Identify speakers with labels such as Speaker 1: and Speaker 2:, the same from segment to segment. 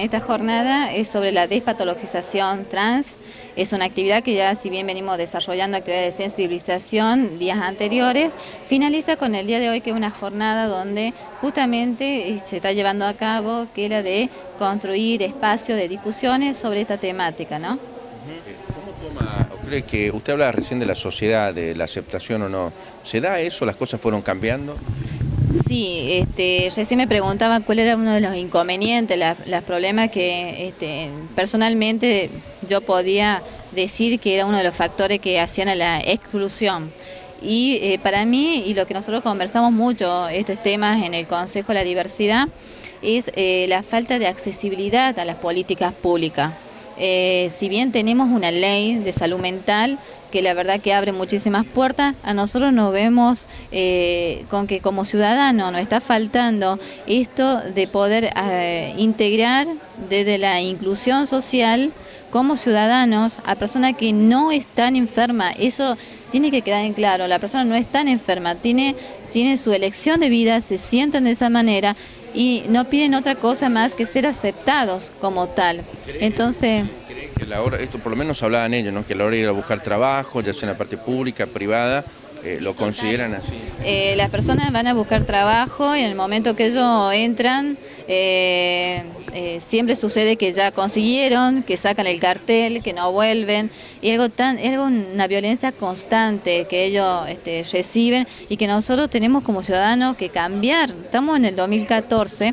Speaker 1: Esta jornada es sobre la despatologización trans, es una actividad que ya si bien venimos desarrollando actividades de sensibilización días anteriores, finaliza con el día de hoy que es una jornada donde justamente se está llevando a cabo que era de construir espacios de discusiones sobre esta temática. ¿no?
Speaker 2: ¿Cómo toma, cree que usted habla recién de la sociedad, de la aceptación o no? ¿Se da eso? ¿Las cosas fueron cambiando?
Speaker 1: Sí, este, recién me preguntaba cuál era uno de los inconvenientes, los problemas que este, personalmente yo podía decir que era uno de los factores que hacían a la exclusión. Y eh, para mí, y lo que nosotros conversamos mucho, estos temas en el Consejo de la Diversidad, es eh, la falta de accesibilidad a las políticas públicas. Eh, si bien tenemos una ley de salud mental que la verdad que abre muchísimas puertas, a nosotros nos vemos eh, con que como ciudadano nos está faltando esto de poder eh, integrar desde la inclusión social como ciudadanos a personas que no están enfermas. Eso tiene que quedar en claro, la persona no está enferma, tiene, tiene su elección de vida, se sienten de esa manera y no piden otra cosa más que ser aceptados como tal. Entonces...
Speaker 2: Que la hora, esto por lo menos hablaban ellos, ¿no? que a la hora de ir a buscar trabajo, ya sea en la parte pública, privada, eh, lo consideran así.
Speaker 1: Eh, las personas van a buscar trabajo y en el momento que ellos entran, eh, siempre sucede que ya consiguieron, que sacan el cartel, que no vuelven, y algo tan, algo una violencia constante que ellos este, reciben y que nosotros tenemos como ciudadanos que cambiar. Estamos en el 2014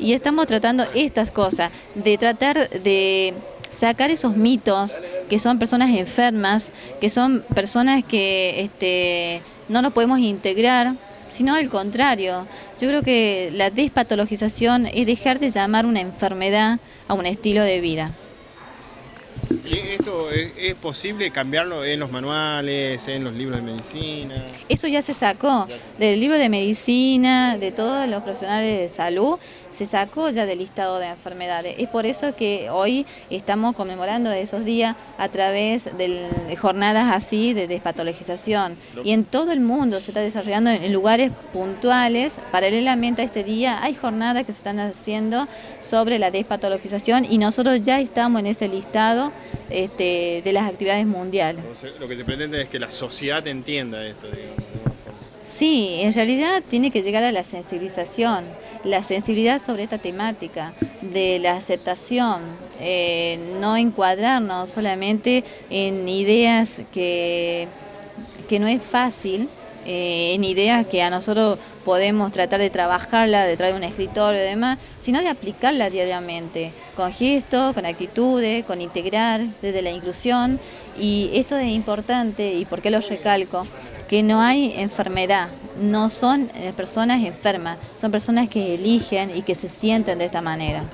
Speaker 1: y estamos tratando estas cosas, de tratar de sacar esos mitos que son personas enfermas, que son personas que este, no nos podemos integrar, sino al contrario. Yo creo que la despatologización es dejar de llamar una enfermedad a un estilo de vida.
Speaker 3: ¿Y esto es, posible cambiarlo en los manuales, en los libros de medicina?
Speaker 1: Eso ya se sacó del libro de medicina, de todos los profesionales de salud, se sacó ya del listado de enfermedades. Es por eso que hoy estamos conmemorando esos días a través de jornadas así de despatologización. Y en todo el mundo se está desarrollando en lugares puntuales. Paralelamente a este día hay jornadas que se están haciendo sobre la despatologización y nosotros ya estamos en ese listado este, de las actividades mundiales.
Speaker 3: Lo que se pretende es que la sociedad entienda esto, digamos.
Speaker 1: Sí, en realidad tiene que llegar a la sensibilización, la sensibilidad sobre esta temática, de la aceptación, eh, no encuadrarnos solamente en ideas que, que no es fácil, eh, en ideas que a nosotros podemos tratar de trabajarla detrás de un escritorio y demás, sino de aplicarla diariamente, con gestos, con actitudes, con integrar desde la inclusión. Y esto es importante, y por qué lo recalco, que no hay enfermedad, no son eh, personas enfermas, son personas que eligen y que se sienten de esta manera.